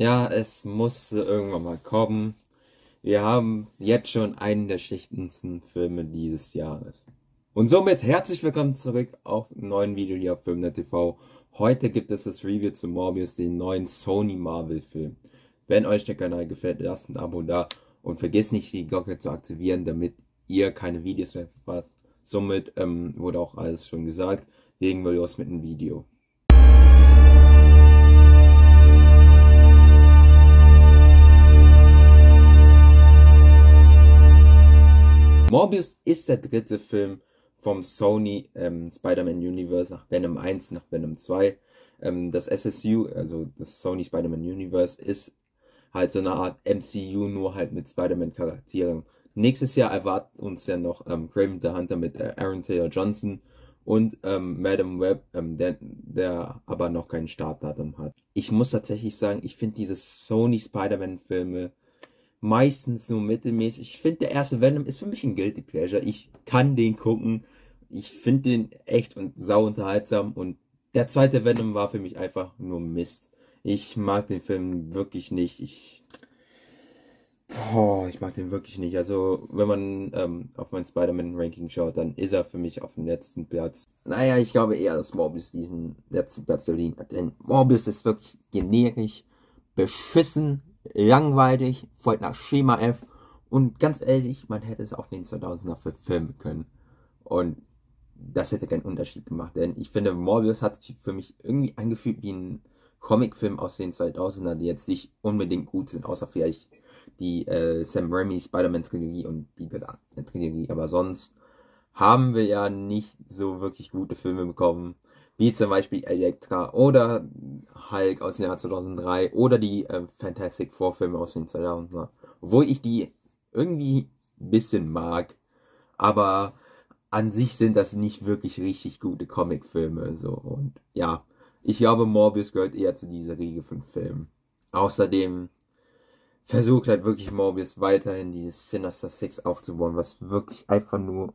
Ja, es musste irgendwann mal kommen. Wir haben jetzt schon einen der schlichtensten Filme dieses Jahres. Und somit herzlich willkommen zurück auf einem neuen Video hier auf Filmnet TV. Heute gibt es das Review zu Morbius, den neuen Sony Marvel Film. Wenn euch der Kanal gefällt, lasst ein Abo da und vergesst nicht die Glocke zu aktivieren, damit ihr keine Videos mehr verpasst. Somit ähm, wurde auch alles schon gesagt. Legen wir los mit dem Video. Morbius ist der dritte Film vom Sony ähm, Spider-Man Universe nach Venom 1, nach Venom 2. Ähm, das SSU, also das Sony Spider-Man Universe, ist halt so eine Art MCU, nur halt mit Spider-Man-Charakteren. Nächstes Jahr erwartet uns ja noch ähm, Craven the Hunter mit äh, Aaron Taylor Johnson und ähm, Madam Web, ähm, der, der aber noch kein Startdatum hat. Ich muss tatsächlich sagen, ich finde diese Sony Spider-Man-Filme meistens nur mittelmäßig. Ich finde, der erste Venom ist für mich ein Guilty Pleasure. Ich kann den gucken. Ich finde den echt und sau unterhaltsam. Und der zweite Venom war für mich einfach nur Mist. Ich mag den Film wirklich nicht. Ich, boah, ich mag den wirklich nicht. Also, wenn man ähm, auf mein Spider-Man-Ranking schaut, dann ist er für mich auf dem letzten Platz. Naja, ich glaube eher, dass Morbius diesen letzten Platz verliehen hat. Denn Morbius ist wirklich generisch, beschissen, langweilig, folgt nach Schema F. Und ganz ehrlich, man hätte es auch in den 2000er verfilmen können. Und das hätte keinen Unterschied gemacht. Denn ich finde, Morbius hat sich für mich irgendwie angefühlt wie ein Comicfilm aus den 2000er, die jetzt nicht unbedingt gut sind, außer vielleicht die äh, Sam Raimi Spider-Man-Trilogie und die Trilogie. Aber sonst haben wir ja nicht so wirklich gute Filme bekommen wie zum Beispiel Elektra oder Hulk aus dem Jahr 2003 oder die äh, Fantastic Four Filme aus den 2000er, wo ich die irgendwie ein bisschen mag, aber an sich sind das nicht wirklich richtig gute Comicfilme so und ja, ich glaube Morbius gehört eher zu dieser Riege von Filmen. Außerdem versucht halt wirklich Morbius weiterhin dieses Sinister Six aufzubauen, was wirklich einfach nur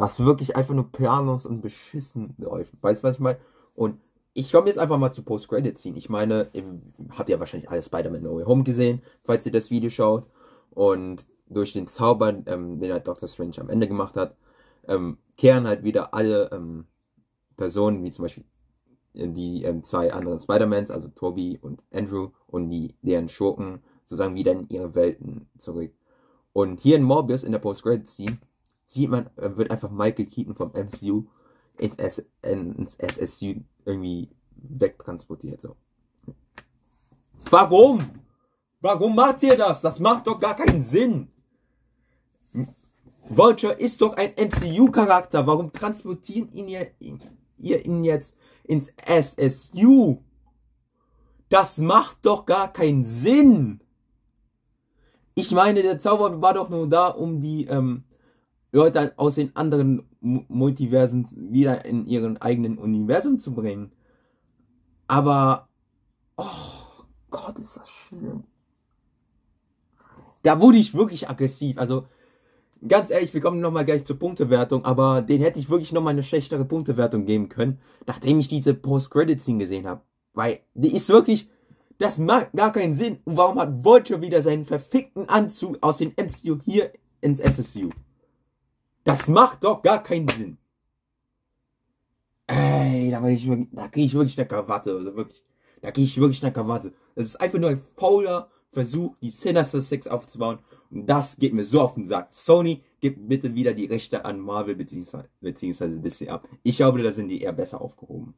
was wirklich einfach nur planlos und beschissen läuft. Weißt du, was ich meine? Und ich komme jetzt einfach mal zu Post-Credit ziehen. Ich meine, ihr habt ja wahrscheinlich alle Spider-Man No Way Home gesehen, falls ihr das Video schaut. Und durch den Zauber, ähm, den halt Doctor Strange am Ende gemacht hat, ähm, kehren halt wieder alle ähm, Personen, wie zum Beispiel äh, die ähm, zwei anderen Spider-Mans, also Toby und Andrew und die, deren Schurken, sozusagen wieder in ihre Welten zurück. Und hier in Morbius, in der Post-Credit-Scene, sieht man, äh, wird einfach Michael Keaton vom MCU ins, S ins SSU irgendwie wegtransportiert. So. Warum? Warum macht ihr das? Das macht doch gar keinen Sinn. Vulture ist doch ein MCU-Charakter. Warum transportieren ihn ihr, ihr ihn jetzt ins SSU? Das macht doch gar keinen Sinn. Ich meine, der Zauber war doch nur da, um die ähm, Leute aus den anderen Multiversen wieder in ihren eigenen Universum zu bringen. Aber, oh Gott, ist das schlimm. Da wurde ich wirklich aggressiv. Also, ganz ehrlich, wir kommen nochmal gleich zur Punktewertung, aber den hätte ich wirklich nochmal eine schlechtere Punktewertung geben können, nachdem ich diese Post-Credit-Scene gesehen habe. Weil, die ist wirklich, das macht gar keinen Sinn. Und warum hat Vulture wieder seinen verfickten Anzug aus dem MCU hier ins SSU? Das macht doch gar keinen Sinn. Ey, da, ich, da kriege ich wirklich eine Krawatte. Also wirklich, da kriege ich wirklich eine Krawatte. Das ist einfach nur ein fauler Versuch, die Sinister Six aufzubauen. Und das geht mir so auf den Sack. Sony, gib bitte wieder die Rechte an Marvel bzw. Disney ab. Ich glaube, da sind die eher besser aufgehoben.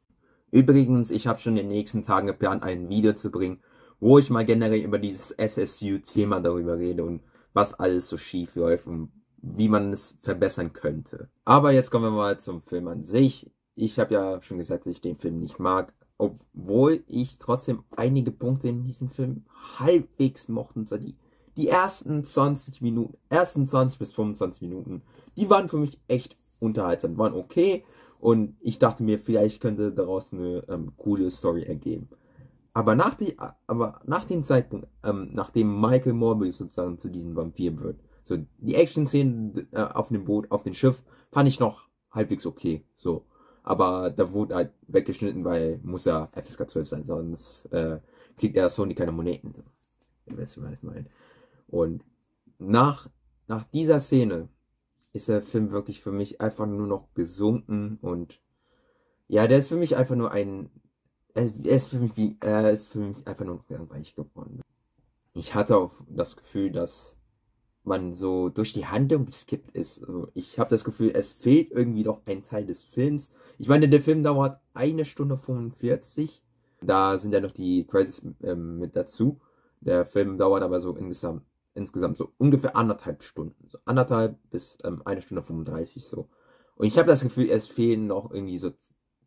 Übrigens, ich habe schon in den nächsten Tagen geplant, ein Video zu bringen, wo ich mal generell über dieses SSU-Thema darüber rede und was alles so schief läuft und wie man es verbessern könnte. Aber jetzt kommen wir mal zum Film an sich. Ich habe ja schon gesagt, dass ich den Film nicht mag, obwohl ich trotzdem einige Punkte in diesem Film halbwegs mochte. So die, die ersten 20 Minuten, ersten 20 bis 25 Minuten, die waren für mich echt unterhaltsam, waren okay. Und ich dachte mir, vielleicht könnte daraus eine ähm, coole Story ergeben. Aber nach, die, aber nach dem Zeitpunkt, ähm, nachdem Michael Morbius sozusagen zu diesem Vampir wird, so, die Action-Szenen äh, auf dem Boot, auf dem Schiff, fand ich noch halbwegs okay. So. Aber da wurde halt weggeschnitten, weil muss ja FSK 12 sein, sonst äh, kriegt er Sony keine Moneten. Ihr wisst, was ich meine. Und nach, nach dieser Szene ist der Film wirklich für mich einfach nur noch gesunken und ja, der ist für mich einfach nur ein, er ist für mich wie, er ist für mich einfach nur langweilig geworden. Ich hatte auch das Gefühl, dass man so durch die Handlung geskippt ist. Ich habe das Gefühl, es fehlt irgendwie doch ein Teil des Films. Ich meine, der Film dauert eine Stunde 45. Da sind ja noch die Credits ähm, mit dazu. Der Film dauert aber so insgesamt, insgesamt so ungefähr anderthalb Stunden. So anderthalb bis ähm, eine Stunde 35 so. Und ich habe das Gefühl, es fehlen noch irgendwie so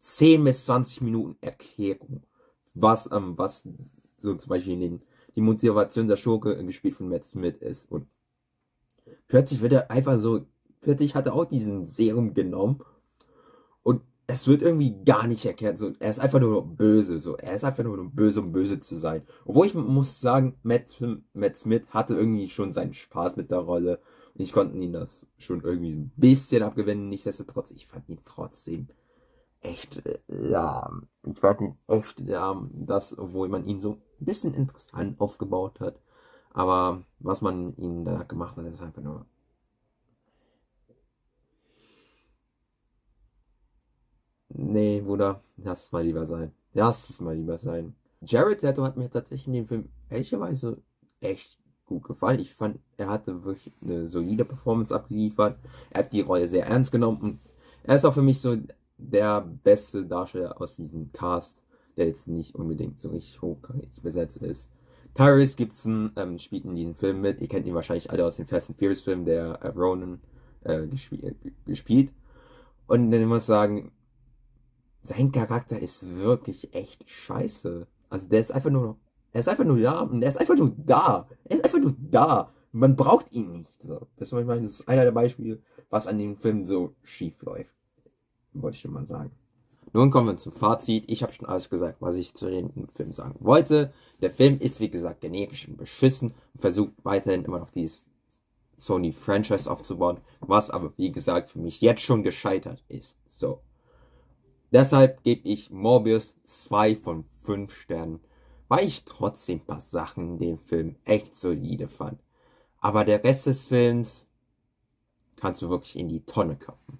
10 bis 20 Minuten Erklärung. Was, ähm, was so zum Beispiel den, die Motivation der Schurke gespielt von Matt Smith ist. Und plötzlich wird er einfach so, plötzlich hat er auch diesen Serum genommen und es wird irgendwie gar nicht erklärt. So, er ist einfach nur böse. So, er ist einfach nur böse, um böse zu sein. Obwohl ich muss sagen, Matt, Matt Smith hatte irgendwie schon seinen Spaß mit der Rolle. Und ich konnte ihn das schon irgendwie ein bisschen abgewinnen. Nichtsdestotrotz, ich fand ihn trotzdem echt lahm. Ich fand ihn echt lahm. Das, obwohl man ihn so ein bisschen interessant aufgebaut hat. Aber was man ihnen danach gemacht hat, ist einfach nur. Nee, Bruder, lass es mal lieber sein. Lass es mal lieber sein. Jared Leto hat mir tatsächlich in dem Film ehrlicherweise echt gut gefallen. Ich fand, er hatte wirklich eine solide Performance abgeliefert. Er hat die Rolle sehr ernst genommen und er ist auch für mich so der beste Darsteller aus diesem Cast, der jetzt nicht unbedingt so richtig hochkarätig besetzt ist. Tyrese Gibson ähm, spielt in diesem Film mit. Ihr kennt ihn wahrscheinlich alle aus dem Fast and Furious Film, der äh, Ronan äh, gespielt, äh, gespielt. Und dann muss ich sagen, sein Charakter ist wirklich echt scheiße. Also der ist einfach nur, er ist einfach nur da und er ist einfach nur da. Er ist einfach nur da. Man braucht ihn nicht. So. Das ist einer der Beispiele, was an dem Film so schief läuft. Wollte ich schon mal sagen. Nun kommen wir zum Fazit. Ich habe schon alles gesagt, was ich zu dem Film sagen wollte. Der Film ist, wie gesagt, generisch und beschissen und versucht weiterhin immer noch dieses Sony-Franchise aufzubauen, was aber, wie gesagt, für mich jetzt schon gescheitert ist. So. Deshalb gebe ich Morbius 2 von 5 Sternen, weil ich trotzdem ein paar Sachen in dem Film echt solide fand. Aber der Rest des Films kannst du wirklich in die Tonne kommen.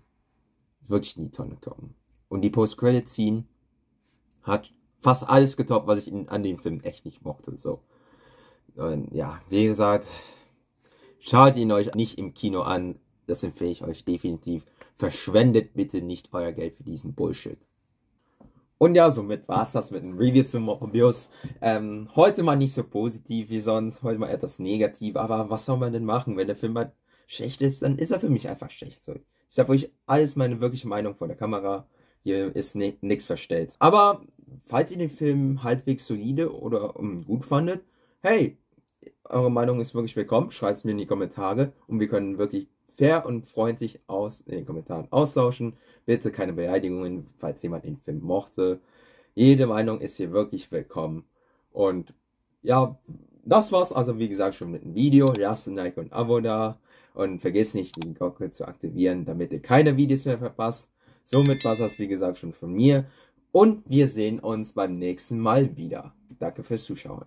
Wirklich in die Tonne kommen. Und die Post-Credit-Scene hat fast alles getoppt, was ich in, an dem Film echt nicht mochte. So. Und ja, wie gesagt, schaut ihn euch nicht im Kino an. Das empfehle ich euch definitiv. Verschwendet bitte nicht euer Geld für diesen Bullshit. Und ja, somit war es das mit dem Review zum Morbius. Ähm, heute mal nicht so positiv wie sonst, heute mal etwas negativ, aber was soll man denn machen? Wenn der Film mal schlecht ist, dann ist er für mich einfach schlecht. So, ich sage euch alles meine wirkliche Meinung vor der Kamera. Hier ist nichts verstellt. Aber falls ihr den Film halbwegs solide oder um, gut fandet, hey, eure Meinung ist wirklich willkommen. Schreibt es mir in die Kommentare und wir können wirklich fair und freundlich aus in den Kommentaren austauschen. Bitte keine Beleidigungen, falls jemand den Film mochte. Jede Meinung ist hier wirklich willkommen. Und ja, das war's also wie gesagt schon mit dem Video. Lasst ein Like und ein Abo da. Und vergesst nicht, die Glocke zu aktivieren, damit ihr keine Videos mehr verpasst. Somit war das wie gesagt schon von mir. Und wir sehen uns beim nächsten Mal wieder. Danke fürs Zuschauen.